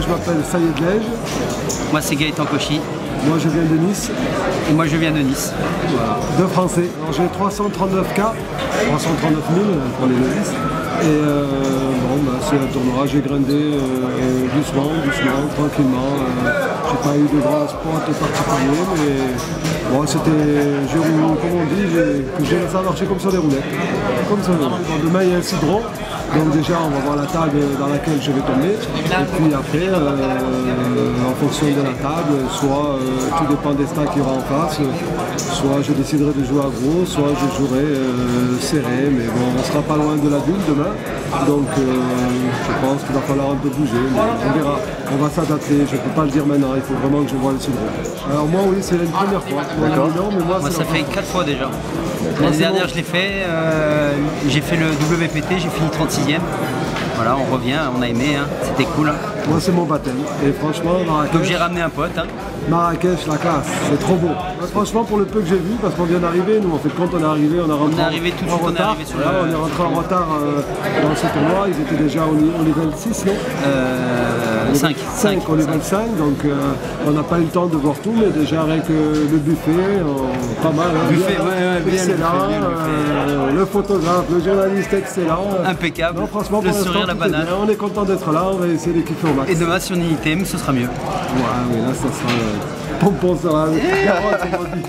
Saïd Lège. Moi, c'est Gaëtan Cauchy. Moi, je viens de Nice. Et moi, je viens de Nice. Deux Français. Alors, j'ai 339 cas, 339 000 pour les novices. Et euh, bon, bah, c'est un tournoi, j'ai grindé euh, doucement, doucement, tranquillement. Euh, j'ai pas eu de grands spots particuliers, mais bon, c'était, comme on dit, que j'ai laissé marcher comme sur des roulettes. Comme ça. Demain, il y a un cidron. Donc déjà, on va voir la table dans laquelle je vais tomber. Et puis après, en fonction de la table, soit tout dépend des stacks qu'il y aura en face, soit je déciderai de jouer à gros, soit je jouerai serré. Mais bon, on sera pas loin de la bulle demain. Donc je pense qu'il va falloir un peu bouger. Mais on verra. On va s'adapter. Je ne peux pas le dire maintenant. Il faut vraiment que je vois le cidron. Alors moi, oui, c'est une première fois. D'accord. mais moi, ça la fait 4 fois déjà. L'année dernière, je l'ai fait. euh, j'ai fait le WPT, j'ai fini 36e. Voilà, on revient, on a aimé, hein, c'était cool. hein. Moi, c'est mon baptême. Et franchement, Donc j'ai Marrakech, ramené un pote. hein. Marrakech, la classe, c'est trop beau. Franchement, pour le peu que j'ai vu, parce qu'on vient d'arriver, nous, en fait, quand on est arrivé, on a rentré est arrivé tout de on est retard. arrivé sur le- on est rentré en retard euh, dans ce tournoi. Ils étaient déjà au, ni- au level 6, non Euh, 5. 5 au level 5, donc euh, on n'a pas eu le temps de voir tout, mais déjà avec le buffet, euh, pas mal. hein, Buffet, bien, ouais, ouais, bien le excellent, buffet, bien le buffet. euh, le photographe, le journaliste, excellent. Impeccable. Non, franchement, Le pour sourire, la est banane. bien. On est content d'être là, on va essayer de kiffer au max. Et demain, si on y item, ce sera mieux. Ouais, mais là, ça sera euh, pompon on dit.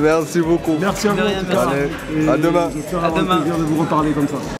Merci beaucoup. Merci à De vous. rien, merci. À demain. À demain. plaisir de vous reparler comme ça.